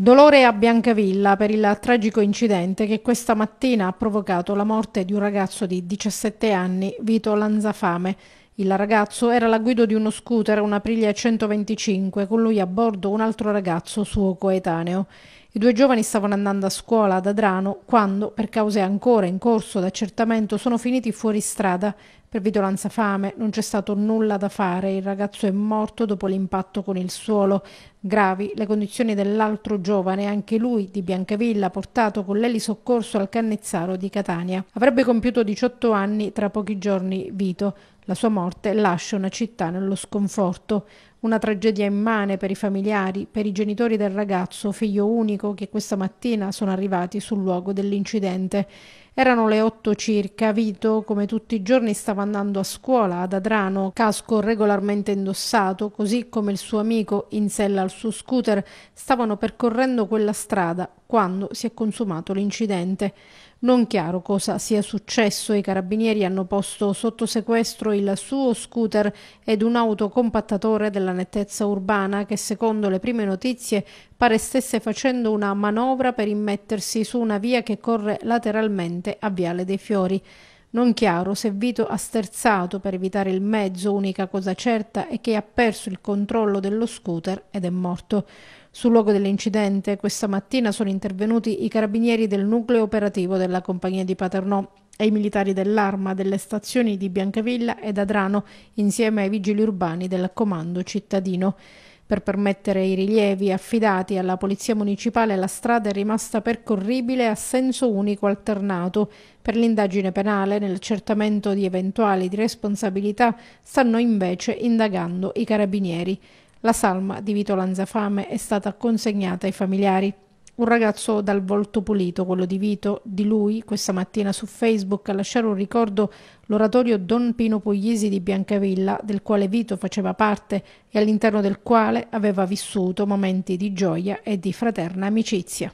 Dolore a Biancavilla per il tragico incidente che questa mattina ha provocato la morte di un ragazzo di 17 anni, Vito Lanzafame. Il ragazzo era alla guida di uno scooter, una Aprilia 125, con lui a bordo un altro ragazzo suo coetaneo. I due giovani stavano andando a scuola ad Adrano quando, per cause ancora in corso d'accertamento, sono finiti fuori strada. Per Vito Lanzafame non c'è stato nulla da fare, il ragazzo è morto dopo l'impatto con il suolo. Gravi le condizioni dell'altro giovane, anche lui di Biancavilla, portato con l'elisoccorso al Cannizzaro di Catania. Avrebbe compiuto 18 anni tra pochi giorni Vito. La sua morte lascia una città nello sconforto. Una tragedia immane per i familiari, per i genitori del ragazzo, figlio unico, che questa mattina sono arrivati sul luogo dell'incidente. Erano le otto circa, Vito, come tutti i giorni, stava andando a scuola ad Adrano, casco regolarmente indossato, così come il suo amico in sella al suo scooter, stavano percorrendo quella strada quando si è consumato l'incidente. Non chiaro cosa sia successo, i carabinieri hanno posto sotto sequestro il suo scooter ed un autocompattatore della nettezza urbana che secondo le prime notizie pare stesse facendo una manovra per immettersi su una via che corre lateralmente a Viale dei Fiori. Non chiaro se Vito ha sterzato per evitare il mezzo, unica cosa certa è che ha perso il controllo dello scooter ed è morto. Sul luogo dell'incidente questa mattina sono intervenuti i carabinieri del nucleo operativo della compagnia di Paternò e i militari dell'arma delle stazioni di Biancavilla ed Adrano insieme ai vigili urbani del comando cittadino. Per permettere i rilievi affidati alla Polizia Municipale la strada è rimasta percorribile a senso unico alternato. Per l'indagine penale, nell'accertamento di eventuali responsabilità, stanno invece indagando i carabinieri. La salma di Vito Lanzafame è stata consegnata ai familiari. Un ragazzo dal volto pulito, quello di Vito, di lui, questa mattina su Facebook a lasciare un ricordo l'oratorio Don Pino Puglisi di Biancavilla, del quale Vito faceva parte e all'interno del quale aveva vissuto momenti di gioia e di fraterna amicizia.